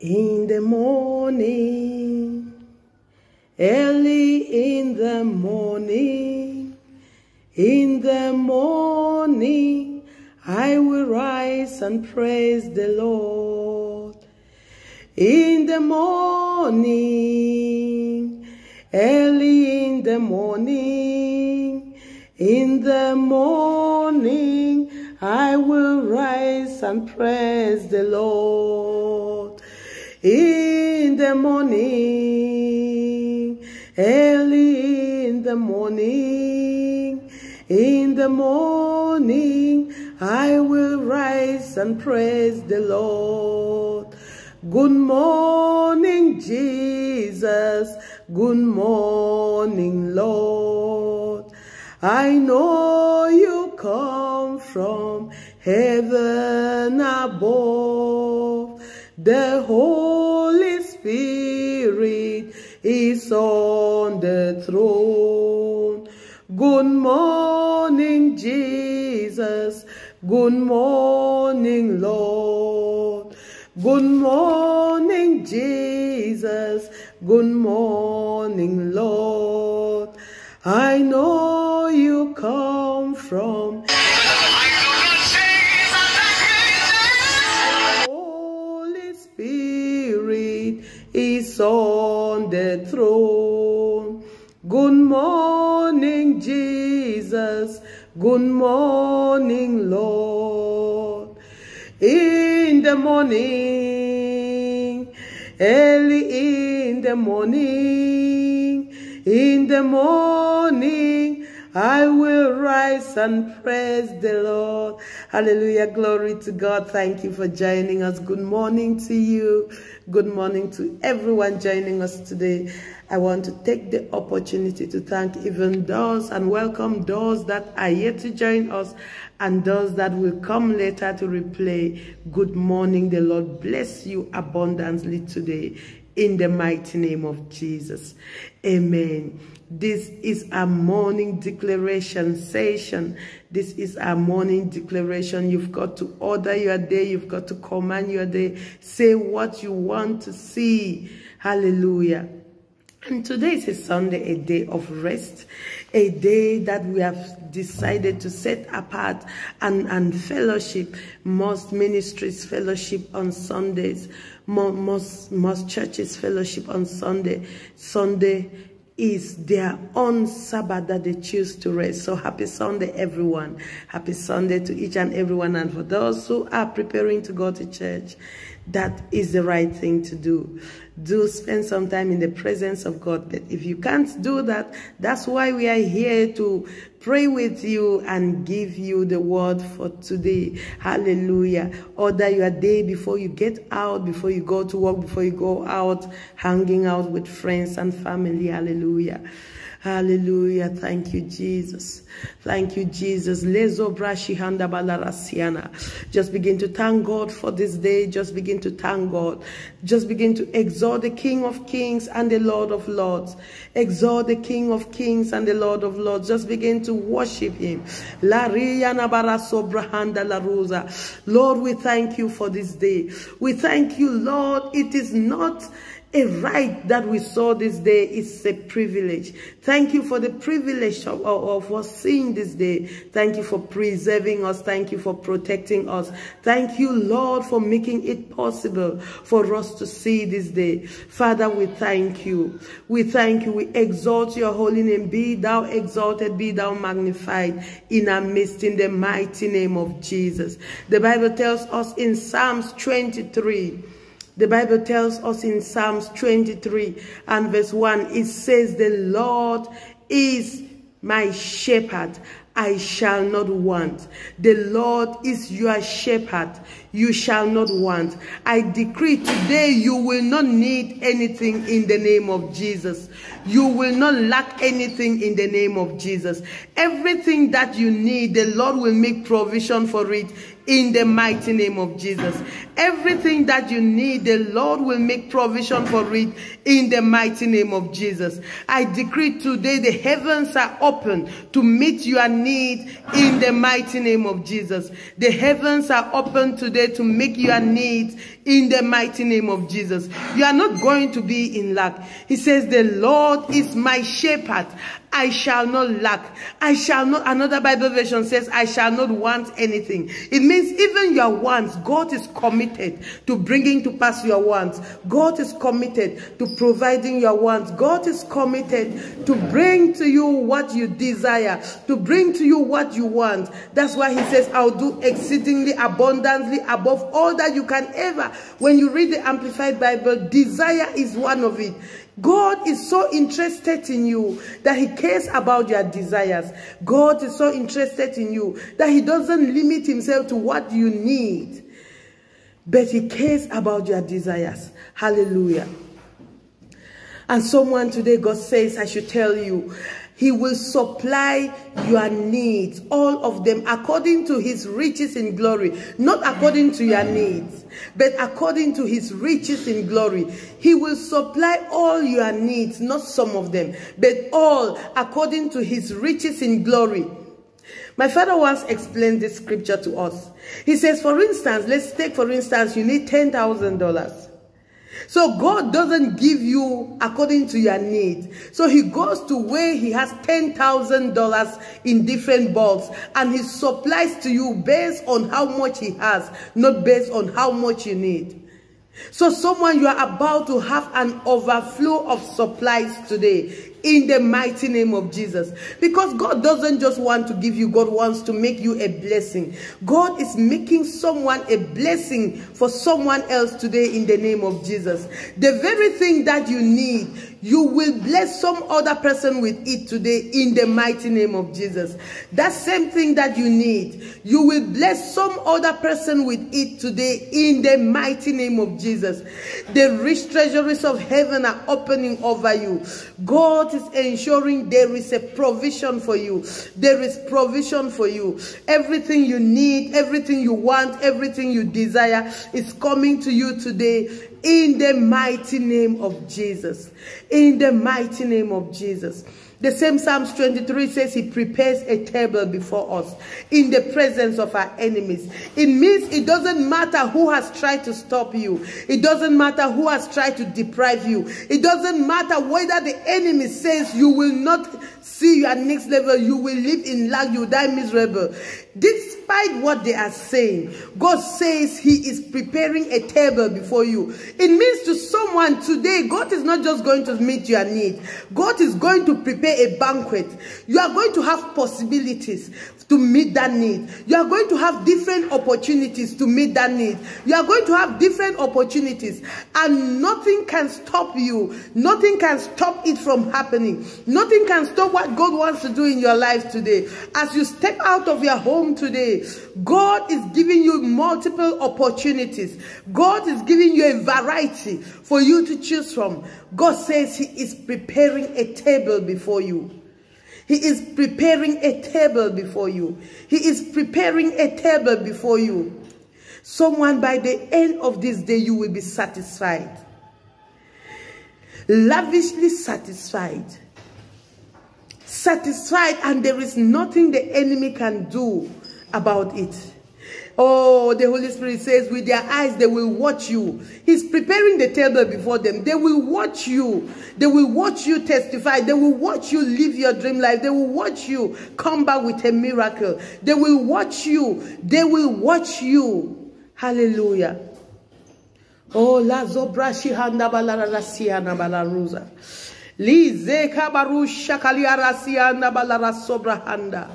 In the morning, early in the morning, in the morning, I will rise and praise the Lord. In the morning, early in the morning, in the morning, I will rise and praise the Lord. In the morning, early in the morning, in the morning, I will rise and praise the Lord. Good morning, Jesus. Good morning, Lord. I know you come from heaven above. The Spirit is on the throne. Good morning, Jesus. Good morning, Lord. Good morning, Jesus. Good morning, Lord. I know you come from Jesus. Good morning, Lord. In the morning, early in the morning, in the morning, I will rise and praise the Lord. Hallelujah. Glory to God. Thank you for joining us. Good morning to you. Good morning to everyone joining us today. I want to take the opportunity to thank even those and welcome those that are yet to join us and those that will come later to replay. Good morning. The Lord bless you abundantly today in the mighty name of Jesus. Amen. This is a morning declaration session. This is a morning declaration. You've got to order your day. You've got to command your day. Say what you want to see. Hallelujah. And today is a Sunday, a day of rest, a day that we have decided to set apart and, and fellowship. Most ministries fellowship on Sundays. Most, most churches fellowship on Sunday. Sunday is their own Sabbath that they choose to rest. So happy Sunday, everyone. Happy Sunday to each and everyone. And for those who are preparing to go to church, that is the right thing to do. Do spend some time in the presence of God. But if you can't do that, that's why we are here to pray with you and give you the word for today. Hallelujah. Order your day before you get out, before you go to work, before you go out, hanging out with friends and family. Hallelujah. Hallelujah. Thank you, Jesus. Thank you, Jesus. Just begin to thank God for this day. Just begin to thank God. Just begin to exalt the King of Kings and the Lord of Lords. Exalt the King of Kings and the Lord of Lords. Just begin to worship him. Lord, we thank you for this day. We thank you, Lord. It is not a right that we saw this day is a privilege. Thank you for the privilege of, of, of seeing this day. Thank you for preserving us. Thank you for protecting us. Thank you, Lord, for making it possible for us to see this day. Father, we thank you. We thank you. We exalt your holy name. Be thou exalted, be thou magnified in our midst in the mighty name of Jesus. The Bible tells us in Psalms 23, the Bible tells us in Psalms 23 and verse 1, it says, The Lord is my shepherd. I shall not want. The Lord is your shepherd. You shall not want. I decree today you will not need anything in the name of Jesus. You will not lack anything in the name of Jesus. Everything that you need, the Lord will make provision for it in the mighty name of Jesus. Everything that you need, the Lord will make provision for it in the mighty name of Jesus. I decree today the heavens are open to meet your need in the mighty name of Jesus. The heavens are open today to make your needs in the mighty name of Jesus. You are not going to be in lack. He says, the Lord is my shepherd. I shall not lack. I shall not, another Bible version says, I shall not want anything. It means even your wants, God is committed to bringing to pass your wants. God is committed to providing your wants. God is committed to bring to you what you desire, to bring to you what you want. That's why he says, I'll do exceedingly abundantly above all that you can ever. When you read the Amplified Bible, desire is one of it. God is so interested in you that he cares about your desires. God is so interested in you that he doesn't limit himself to what you need. But he cares about your desires. Hallelujah. And someone today, God says, I should tell you, he will supply your needs, all of them, according to his riches in glory. Not according to your needs, but according to his riches in glory. He will supply all your needs, not some of them, but all according to his riches in glory. My father once explained this scripture to us. He says, for instance, let's take for instance, you need $10,000. So God doesn't give you according to your need. So he goes to where he has $10,000 in different bulbs and he supplies to you based on how much he has, not based on how much you need. So someone you are about to have an overflow of supplies today in the mighty name of Jesus. Because God doesn't just want to give you, God wants to make you a blessing. God is making someone a blessing for someone else today in the name of Jesus. The very thing that you need, you will bless some other person with it today in the mighty name of Jesus. That same thing that you need, you will bless some other person with it today in the mighty name of Jesus. The rich treasuries of heaven are opening over you. God is ensuring there is a provision for you. There is provision for you. Everything you need, everything you want, everything you desire is coming to you today in the mighty name of Jesus. In the mighty name of Jesus. The same Psalms 23 says he prepares a table before us in the presence of our enemies. It means it doesn't matter who has tried to stop you. It doesn't matter who has tried to deprive you. It doesn't matter whether the enemy says you will not see your next level, you will live in lack, you die miserable. Despite what they are saying, God says he is preparing a table before you. It means to someone today, God is not just going to meet your need. God is going to prepare a banquet. You are going to have possibilities to meet that need. You are going to have different opportunities to meet that need. You are going to have different opportunities and nothing can stop you. Nothing can stop it from happening. Nothing can stop what God wants to do in your life today. As you step out of your home today, God is giving you multiple opportunities. God is giving you a variety for you to choose from. God says he is preparing a table before you. He is preparing a table before you. He is preparing a table before you. Someone by the end of this day, you will be satisfied. Lavishly satisfied. Satisfied and there is nothing the enemy can do about it. Oh, the Holy Spirit says, with their eyes, they will watch you. He's preparing the table before them. They will watch you. They will watch you testify. They will watch you live your dream life. They will watch you come back with a miracle. They will watch you. They will watch you. Hallelujah. Oh, la zobra shihanda balara siana balaruza. Lize kabarusha kaliara siana balara sobrahanda.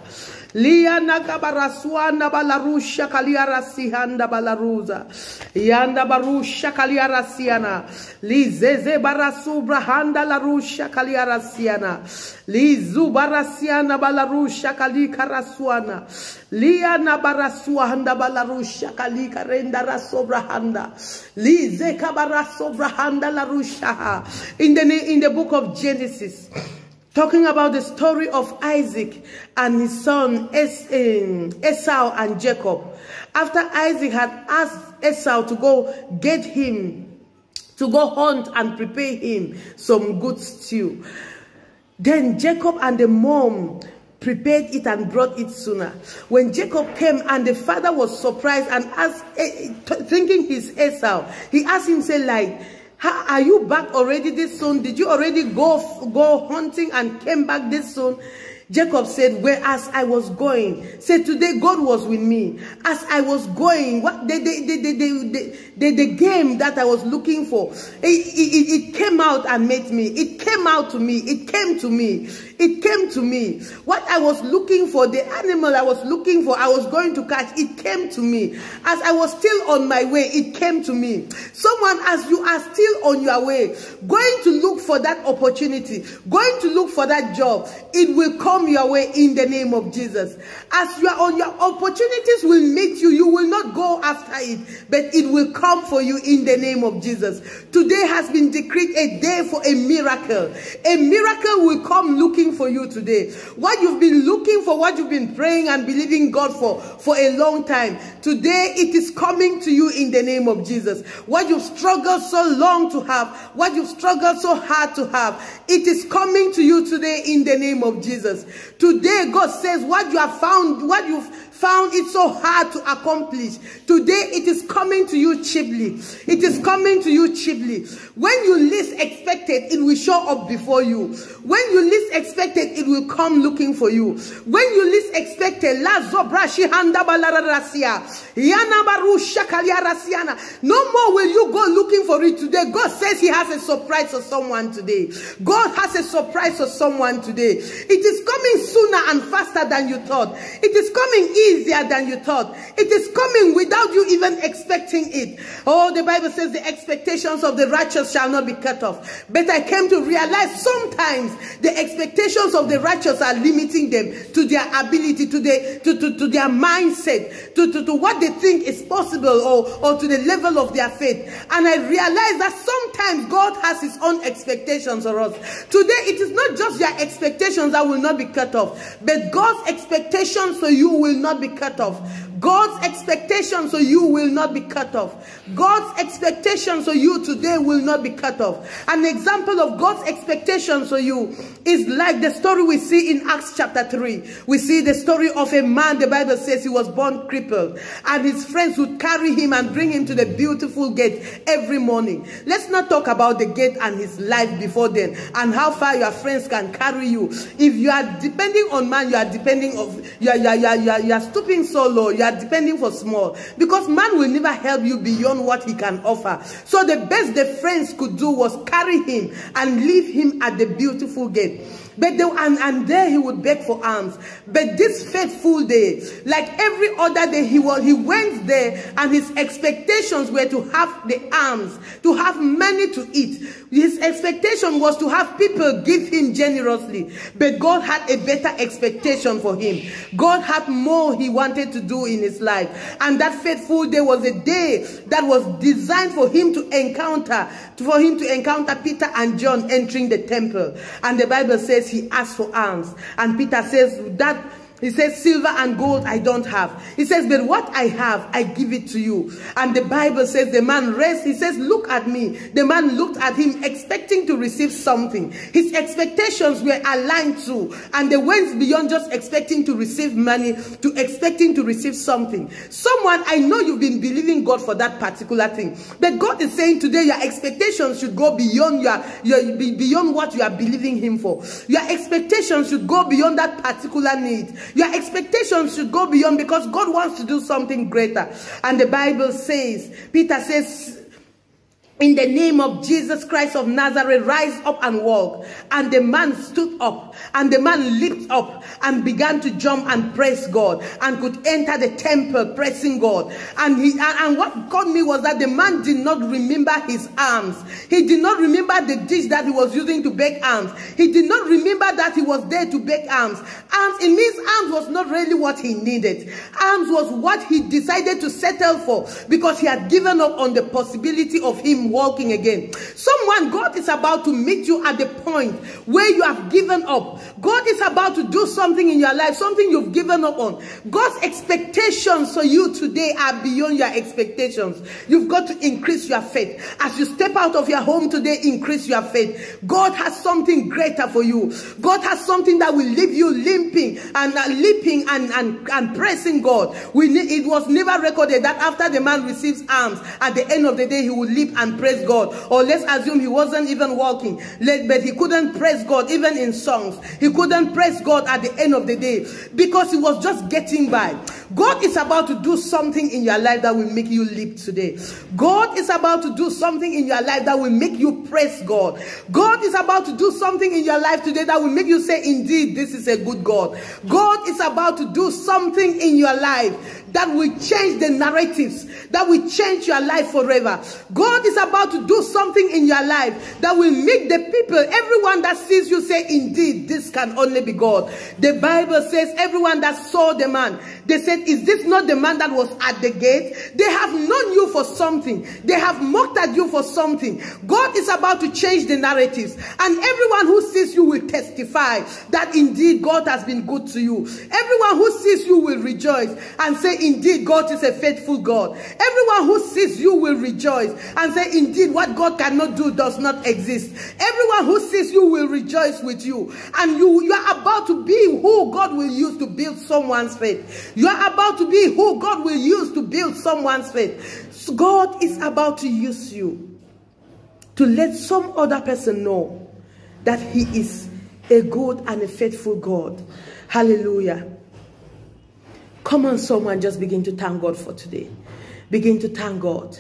Liana kabaraswanda balarusha kaliara sihanda balaruza. Yanda barusha kaliara siana. Lizeze barasubra handa larusha kaliara siana. Lizu balarusha kalika rasuana. Liana barasuanda balarusha kalika renda rasobra handa. Lize kabarasobra handa larusha. In the, in the book of Genesis, talking about the story of Isaac and his son Esau and Jacob. After Isaac had asked Esau to go get him, to go hunt and prepare him some good stew. Then Jacob and the mom prepared it and brought it sooner. When Jacob came and the father was surprised and asked, eh, eh, thinking he's Esau, he asked him, say like, how, are you back already this soon? Did you already go, go hunting and came back this soon? Jacob said, whereas I was going, said today God was with me. As I was going, what the, the, the, the, the, the, the game that I was looking for, it, it, it came out and met me. It came out to me. It came to me. It came to me. What I was looking for, the animal I was looking for, I was going to catch, it came to me. As I was still on my way, it came to me. Someone, as you are still on your way, going to look for that opportunity, going to look for that job, it will come your way in the name of Jesus. As you are on your opportunities will meet you, you will not go after it, but it will come for you in the name of Jesus. Today has been decreed a day for a miracle. A miracle will come looking looking for you today. What you've been looking for, what you've been praying and believing God for for a long time. Today it is coming to you in the name of Jesus. What you've struggled so long to have, what you've struggled so hard to have, it is coming to you today in the name of Jesus. Today God says what you have found, what you've found it so hard to accomplish. Today it is coming to you cheaply. It is coming to you cheaply. When you least expect it, it will show up before you. When you least expect it, it will come looking for you. When you least expect it, no more will you go looking for it today. God says he has a surprise for someone today. God has a surprise for someone today. It is coming sooner and faster than you thought. It is coming easier than you thought. It is coming without you even expecting it. Oh, the Bible says the expectations of the righteous shall not be cut off. But I came to realize sometimes the expectations of the righteous are limiting them to their ability, to, the, to, to, to their mindset, to, to, to what they think is possible or, or to the level of their faith. And I realized that sometimes God has his own expectations for us. Today, it is not just your expectations that will not be cut off, but God's expectations for you will not be cut off. God's expectations so you will not be cut off. God's expectations so you today will not be cut off. An example of God's expectations for you is like the story we see in Acts chapter 3. We see the story of a man, the Bible says he was born crippled and his friends would carry him and bring him to the beautiful gate every morning. Let's not talk about the gate and his life before then and how far your friends can carry you. If you are depending on man, you are depending of you are, you are, you are, you are, you are stooping so low, you are depending for small because man will never help you beyond what he can offer. So the best the friends could do was carry him and leave him at the beautiful gate. But they, and, and there he would beg for alms. But this faithful day, like every other day, he was he went there and his expectations were to have the alms, to have money to eat. His expectation was to have people give him generously. But God had a better expectation for him. God had more he wanted to do in his life. And that faithful day was a day that was designed for him to encounter, for him to encounter Peter and John entering the temple. And the Bible says he asked for alms. And Peter says that he says, silver and gold I don't have. He says, but what I have, I give it to you. And the Bible says the man rests. He says, look at me. The man looked at him expecting to receive something. His expectations were aligned to. And they went beyond just expecting to receive money to expecting to receive something. Someone, I know you've been believing God for that particular thing. But God is saying today your expectations should go beyond your, your beyond what you are believing him for. Your expectations should go beyond that particular need. Your expectations should go beyond because God wants to do something greater. And the Bible says, Peter says, in the name of Jesus Christ of Nazareth, rise up and walk. And the man stood up and the man leaped up and began to jump and praise God and could enter the temple praising God. And he and, what got me was that the man did not remember his arms. He did not remember the dish that he was using to bake arms. He did not remember that he was there to bake arms. Arms, it means arms was not really what he needed. Arms was what he decided to settle for because he had given up on the possibility of him walking again. Someone, God is about to meet you at the point where you have given up. God is about to do something in your life, something you've given up on. God's expectations for you today are beyond your expectations. You've got to increase your faith. As you step out of your home today, increase your faith. God has something greater for you. God has something that will leave you limping and uh, leaping and, and, and praising God. We It was never recorded that after the man receives alms, at the end of the day, he will leap and praise God. Or let's assume he wasn't even walking, but he couldn't praise God even in songs. He couldn't praise God at the end of the day because he was just getting by. God is about to do something in your life that will make you leap today. God is about to do something in your life that will make you praise God. God is about to do something in your life today that will make you say, indeed, this is a good God. God is about to do something in your life that will change the narratives, that will change your life forever. God is about to do something in your life that will make the people, everyone that sees you say, indeed, this can only be God. The Bible says, everyone that saw the man, they said, is this not the man that was at the gate? They have known you for something. They have mocked at you for something. God is about to change the narratives. And everyone who sees you will testify that indeed God has been good to you. Everyone who sees you will rejoice and say, indeed, God is a faithful God. Everyone who sees you will rejoice and say, indeed, what God cannot do does not exist. Everyone who sees you will rejoice with you. And you, you are about to be who God will use to build someone's faith. You are about to be who God will use to build someone's faith. So God is about to use you to let some other person know that he is a good and a faithful God. Hallelujah. Come on, someone, just begin to thank God for today. Begin to thank God.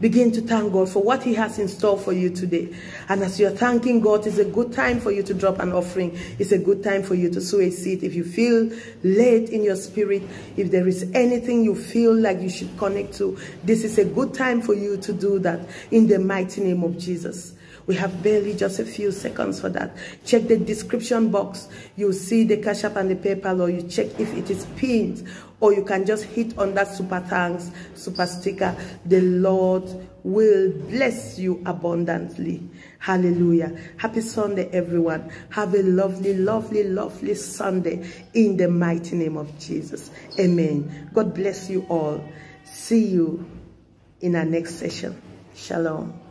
Begin to thank God for what he has in store for you today. And as you're thanking God, it's a good time for you to drop an offering. It's a good time for you to sow a seed. If you feel led in your spirit, if there is anything you feel like you should connect to, this is a good time for you to do that in the mighty name of Jesus. We have barely just a few seconds for that. Check the description box. You'll see the cash app and the PayPal or you check if it is pinned or you can just hit on that super thanks, super sticker. The Lord will bless you abundantly. Hallelujah. Happy Sunday, everyone. Have a lovely, lovely, lovely Sunday in the mighty name of Jesus. Amen. God bless you all. See you in our next session. Shalom.